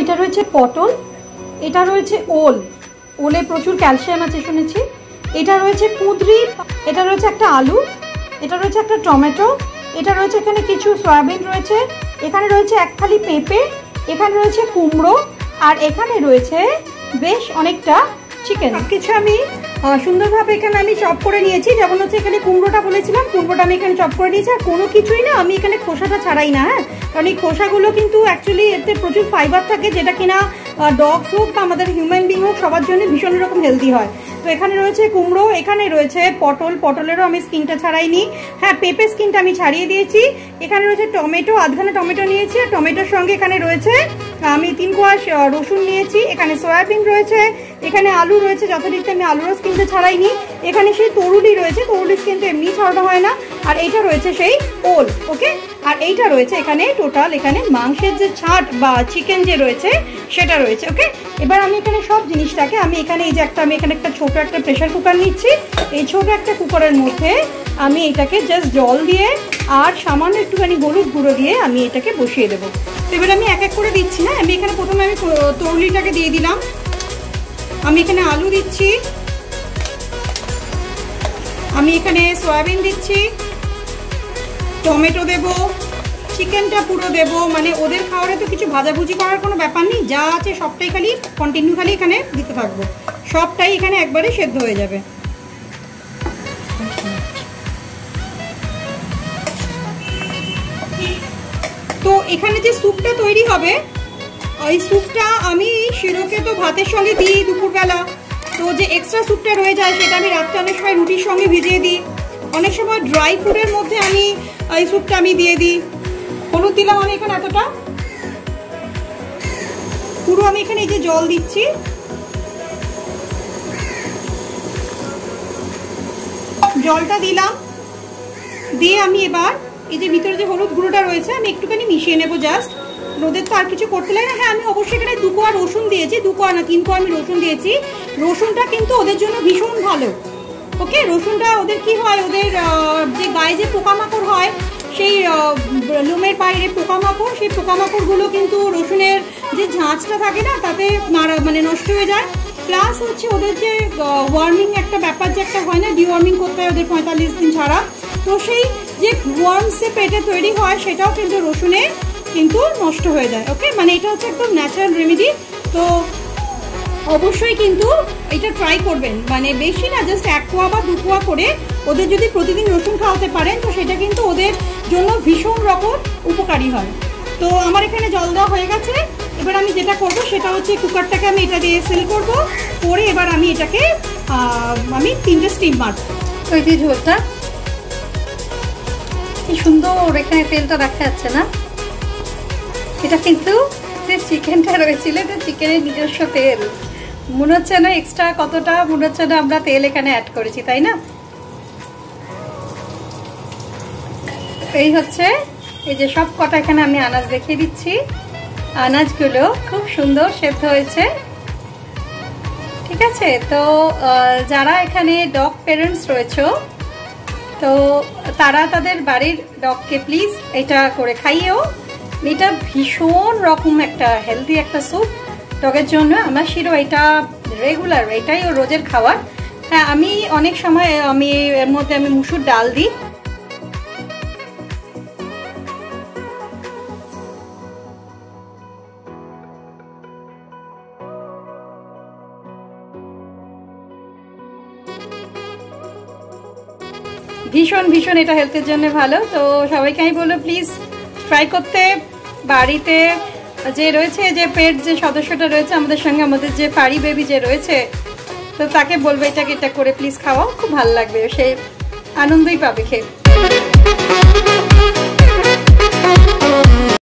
এটা রয়েছে পটল, এটা রয়েছে ওল। ওলে প্রচুর ক্যালসিয়াম আছে, শুনেছি। এটা রয়েছে কুঁদরি, এটা রয়েছে একটা আলু, এটা রয়েছে একটা টমেটো, এটা রয়েছে এখানে কিছু সয়াবিন রয়েছে, এখানে রয়েছে এক খালি পেঁপে, এখানে রয়েছে কুমড়ো, আর এখানে রয়েছে বেশ অনেকটা চিকেন কিছু আমি সুন্দরভাবে এখানে আমি চপ করে নিয়েছি। যেমন হচ্ছে এখানে কুমড়োটা বলেছিলাম, কুমড়োটা আমি এখানে চপ করে নিয়েছি। আর কোনো কিছুই না, আমি এখানে খোসাটা ছাড়াই না হ্যাঁ? কারণ এই খোসাগুলো কিন্তু অ্যাকচুয়ালি এতে প্রচুর ফাইবার থাকে, যেটা কিনা ডগস হোক বা আমাদের হিউম্যান বিং হোক, সবার জন্য ভীষণ রকম হেলদি হয়। তো এখানে রয়েছে কুমড়ো, এখানে রয়েছে পটল, পটলেরও আমি স্কিনটা ছাড়াইনি। হ্যাঁ পেঁপে স্কিনটা আমি ছাড়িয়ে দিয়েছি। এখানে রয়েছে টমেটো, আধখানা টমেটো নিয়েছি। আর টমেটোর সঙ্গে এখানে রয়েছে, আমি তিন কোয়াশ রসুন নিয়েছি। এখানে সয়াবিন রয়েছে। এখানে আলু রয়েছে, যথারীতি আমি আলু আলুরও স্কিনটা ছাড়াইনি এখানে সেই তরুলি রয়েছে তরুলি স্কিন তো এমনি ছাড়ানো হয় না। আর এইটা রয়েছে সেই ওল, ওকে? আর এইটা রয়েছে এখানে টোটাল, এখানে মাংসের যে ছাট বা চিকেন যে রয়েছে, সেটা রয়েছে, ওকে? এবার আমি এখানে সব জিনিসটাকে, আমি এখানে এই যে একটা, আমি এখানে একটা ছোট একটা প্রেশার কুকার নিচ্ছি। এই ছোট একটা কুকারের মধ্যে আমি এটাকে জাস্ট জল দিয়ে আর সামান্য একটুখানি হলুদ গুঁড়ো দিয়ে আমি এটাকে বসিয়ে দেবো। তো এবার আমি এক এক করে দিচ্ছি, না? আমি এখানে প্রথমে আমি তরুলিটাকে দিয়ে দিলাম। আমি এখানে আলু দিচ্ছি। আমি এখানে সয়াবিন দিচ্ছি। টমেটো দেব, চিকেনটা পুরো দেব। মানে ওদের খাওয়ারে তো কিছু ভাজাভুজি করার কোনো ব্যাপার নেই। যা আছে সবটাই খালি কন্টিনিউ খালি এখানে দিতে থাকব। সবটাই এখানে একবারে সেদ্ধ হয়ে যাবে। তো এখানে যে স্যুপটা তৈরি হবে ওই স্যুপটা আমি শিরোকে তো ভাতের সঙ্গে দিই দুপুরবেলা। তো যে এক্সট্রা স্যুপটা রয়ে যায় সেটা আমি রাত্রে অনেক সময় রুটির সঙ্গে ভিজিয়ে দিই। অনেক সময় ড্রাই ফুডের মধ্যে আমি এই স্যুপটা আমি দিয়ে দিই। হলুদ দিলাম আমি এখানে এতটা। পুরো আমি এখানে এই যে জল দিচ্ছি। জলটা দিলাম। দিয়ে আমি এবার এই যে ভিতরে যে হলুদ গুঁড়োটা রয়েছে আমি একটুখানি মিশিয়ে নেব জাস্ট রোদের তো আর কিছু করতে লাগে না। হ্যাঁ আমি অবশ্যই এখানে দু কোয়া রসুন দিয়েছি, দু কোয়া না, তিন কোয়া আমি রসুন দিয়েছি। রসুনটা কিন্তু ওদের জন্য ভীষণ ভালো। ওকে, রসুনটা ওদের কি হয়, ওদের যে গায়ে যে পোকামাকড় হয়, সেই লোমের বাইরে পোকামাকড়, সেই পোকামাকড়গুলো কিন্তু রসুনের যে ঝাঁচটা থাকে না, তাতে মারা মানে নষ্ট হয়ে যায়। প্লাস হচ্ছে ওদের যে ওয়ার্মিং একটা ব্যাপার যে একটা হয় না ডিওয়ার্মিং করতে হয় ওদের পঁয়তাল্লিশ দিন ছাড়া। তো সেই যে ওয়ার্মসে পেটে তৈরি হয়, সেটাও কিন্তু রসুনে কিন্তু নষ্ট হয়ে যায় ওকে মানে এটা হচ্ছে একদম ন্যাচারাল রেমেডি তো অবশ্যই কিন্তু এটা ট্রাই করবেন। মানে বেশি না জাস্ট এক কোয়া বা দু কোয়া করে ওদের যদি প্রতিদিন রসুন খাওয়াতে পারেন, তো সেটা কিন্তু ওদের জন্য ভীষণ রকম উপকারী হয়। তো আমার এখানে জল দেওয়া হয়ে গেছে। এবার আমি যেটা করব, সেটা হচ্ছে কুকারটাকে আমি এটা দিয়ে সেল করব। করে এবার আমি এটাকে আমি তিনটে স্টিম মারব। ওই যে ঝোলটা, কি সুন্দর এখানে তেলটা দেখা যাচ্ছে না? এটা কিন্তু যে চিকেনটা রয়েছিল, এটা চিকেনের নিজস্ব তেল। মনে হচ্ছে না এক্সট্রা কতটা? মনে হচ্ছে না আমরা তেল এখানে অ্যাড করেছি, তাই না? এই হচ্ছে, এই যে সব কটা এখানে আমি আনাজ দেখিয়ে দিচ্ছি। আনাজগুলো খুব সুন্দর সেদ্ধ হয়েছে। ঠিক আছে? তো যারা এখানে ডগ পেরেন্টস রয়েছে, তো তারা তাদের বাড়ির ডগকে প্লিজ এটা করে খাইয়েও। এটা ভীষণ রকম একটা হেলদি একটা স্যুপ ডগের জন্য আমার শিরো এটা রেগুলার এটাই ও রোজের খাবার। হ্যাঁ আমি অনেক সময়, আমি এর মধ্যে আমি মুসুর ডাল দিই। ভীষণ ভীষণ এটা হেলথের জন্য ভালো। তো সবাইকে আমি বলব প্লিজ ট্রাই করতে। বাড়িতে যে রয়েছে, যে পেট যে সদস্যটা রয়েছে আমাদের সঙ্গে, আমাদের যে পারি বেবি যে রয়েছে, তো তাকে বলবে এটাকে, এটা করে প্লিজ খাওয়াও, খুব ভালো লাগবে, সে আনন্দই পাবে খেয়ে।